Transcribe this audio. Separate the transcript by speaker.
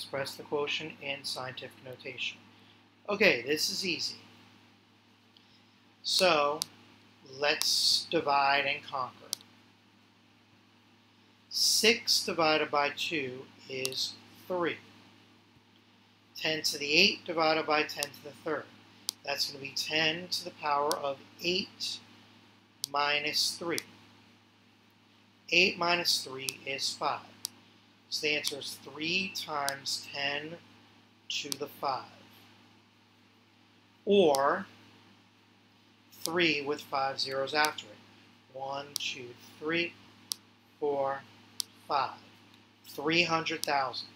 Speaker 1: express the quotient in scientific notation. Okay, this is easy. So, let's divide and conquer. 6 divided by 2 is 3. 10 to the 8 divided by 10 to the third. That's going to be 10 to the power of 8 minus 3. 8 minus 3 is 5. So the answer is 3 times 10 to the 5. Or 3 with 5 zeros after it. 1, 2, 3, 4, 5. 300,000.